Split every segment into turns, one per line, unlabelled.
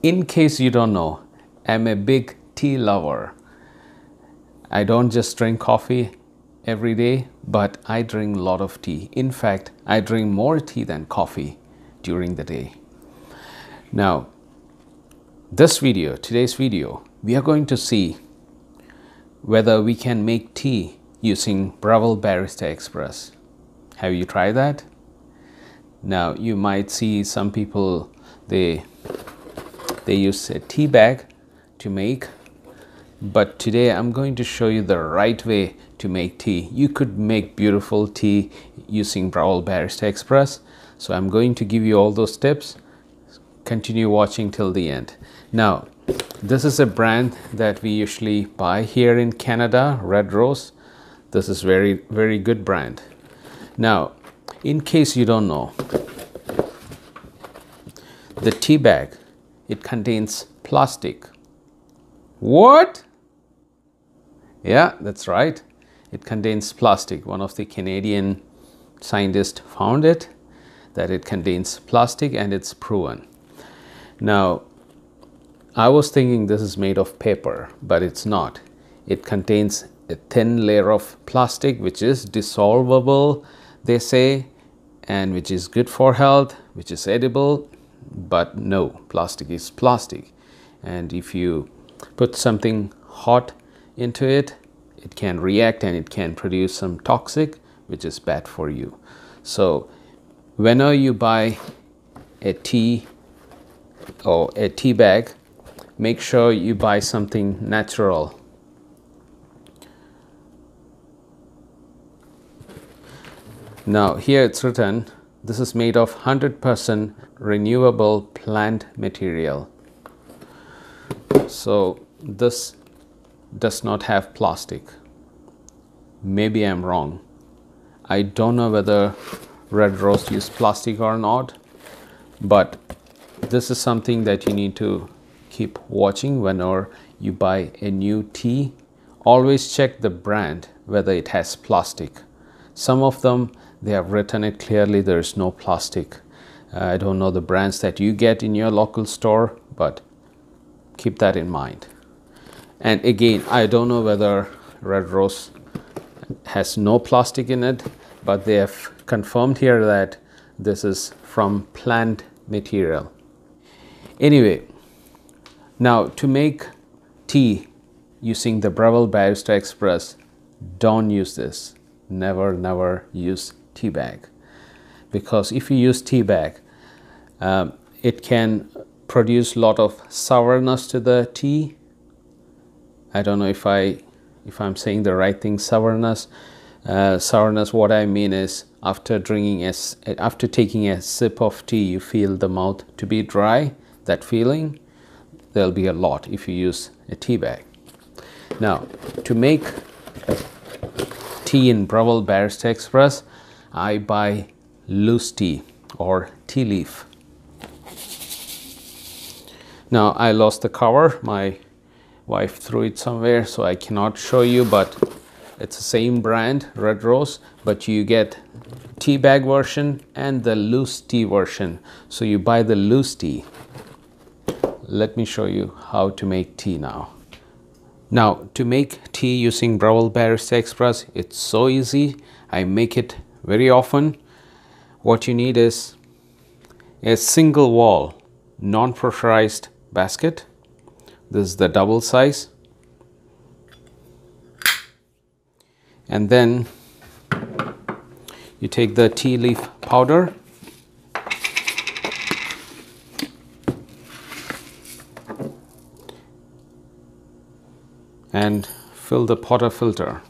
In case you don't know, I'm a big tea lover. I don't just drink coffee every day, but I drink a lot of tea. In fact, I drink more tea than coffee during the day. Now, this video, today's video, we are going to see whether we can make tea using Breville Barista Express. Have you tried that? Now, you might see some people, they, they use a tea bag to make but today I'm going to show you the right way to make tea. You could make beautiful tea using Breville Barista Express. So I'm going to give you all those tips. Continue watching till the end. Now, this is a brand that we usually buy here in Canada, Red Rose. This is very, very good brand. Now, in case you don't know, the tea bag, it contains plastic. What? Yeah, that's right. It contains plastic. One of the Canadian scientists found it that it contains plastic and it's proven. Now, I was thinking this is made of paper, but it's not. It contains a thin layer of plastic which is dissolvable, they say, and which is good for health, which is edible, but no, plastic is plastic. And if you put something hot into it, it can react and it can produce some toxic, which is bad for you. So whenever you buy a tea or a tea bag, make sure you buy something natural. Now here it's written, this is made of 100% renewable plant material. So this does not have plastic. Maybe I'm wrong. I don't know whether Red Rose use plastic or not, but this is something that you need to keep watching whenever you buy a new tea. Always check the brand whether it has plastic. Some of them they have written it clearly there is no plastic. Uh, I don't know the brands that you get in your local store, but keep that in mind. And again I don't know whether Red Rose has no plastic in it but they have confirmed here that this is from plant material. Anyway now to make tea using the Breville Barista Express don't use this never never use tea bag because if you use tea bag um, it can produce a lot of sourness to the tea. I don't know if I if I'm saying the right thing sourness. Uh, sourness what I mean is after drinking a, after taking a sip of tea you feel the mouth to be dry that feeling there'll be a lot if you use a tea bag now to make tea in Breville Barista Express. I buy loose tea or tea leaf. Now I lost the cover. My wife threw it somewhere so I cannot show you but it's the same brand Red Rose but you get tea bag version and the loose tea version. So you buy the loose tea. Let me show you how to make tea now now to make tea using Breville Barista Express it's so easy. I make it very often. What you need is a single wall non-pressurized basket. This is the double size. And then you take the tea leaf powder and fill the portafilter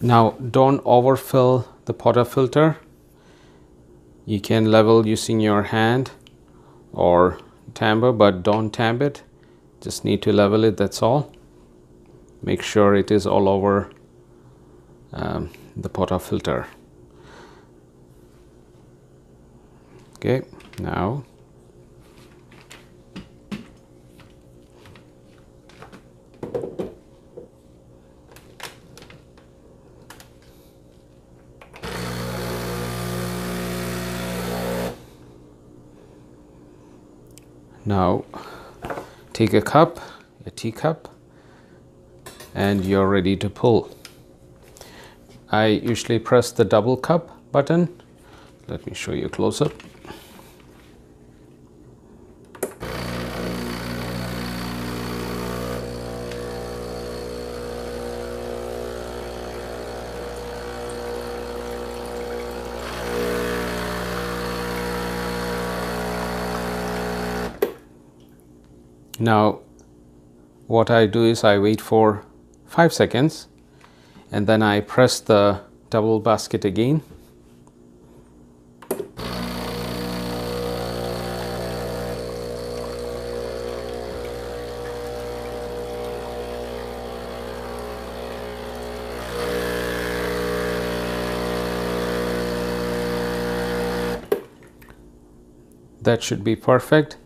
Now don't overfill the Potter portafilter. You can level using your hand or tamper but don't tamp it. Just need to level it that's all. Make sure it is all over um, the portafilter okay now now take a cup a teacup and you're ready to pull. I usually press the double cup button. Let me show you a close up Now what I do is I wait for 5 seconds and then I press the double basket again. That should be perfect.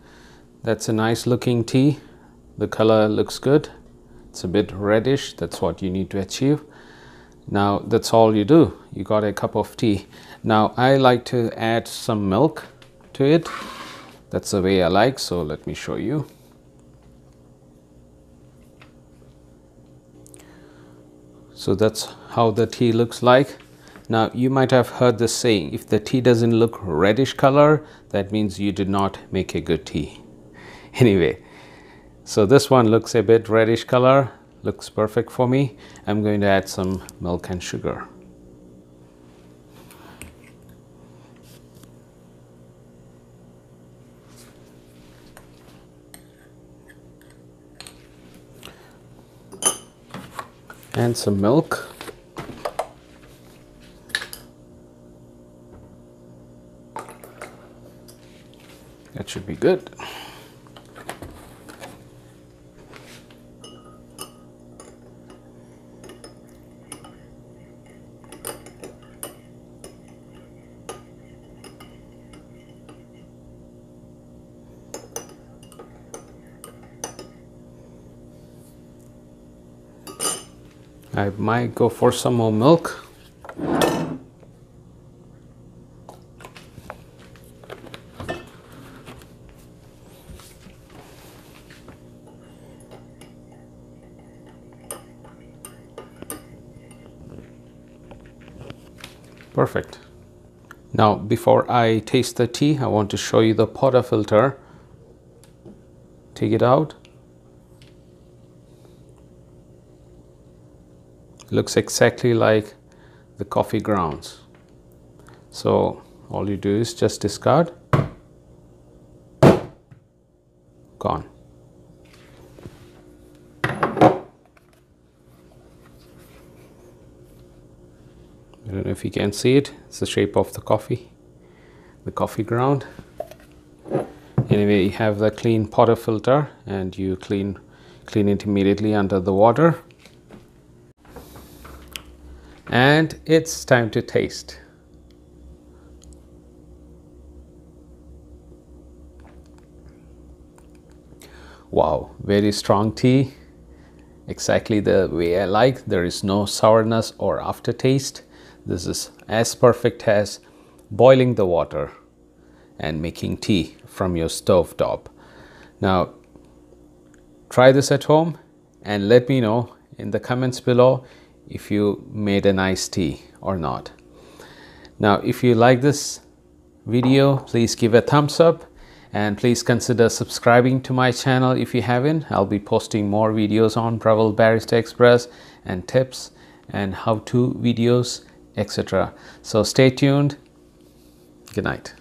That's a nice looking tea. The color looks good. It's a bit reddish. That's what you need to achieve. Now that's all you do. You got a cup of tea. Now I like to add some milk to it. That's the way I like. So let me show you. So that's how the tea looks like. Now you might have heard the saying, if the tea doesn't look reddish color, that means you did not make a good tea. anyway so this one looks a bit reddish color looks perfect for me. I'm going to add some milk and sugar. And some milk. That should be good I might go for some more milk. Perfect. Now, before I taste the tea, I want to show you the portafilter. Take it out. Looks exactly like the coffee grounds. So all you do is just discard. Gone. I don't know if you can see it. It's the shape of the coffee the coffee ground. Anyway you have the clean portafilter and you clean clean it immediately under the water and it's time to taste. Wow, very strong tea. Exactly the way I like. There is no sourness or aftertaste. This is as perfect as boiling the water and making tea from your stove top. Now, try this at home and let me know in the comments below if you made an iced tea or not. Now, if you like this video, please give a thumbs up and please consider subscribing to my channel if you haven't. I'll be posting more videos on Breville Barista Express and tips and how-to videos, etc. So stay tuned. Good night.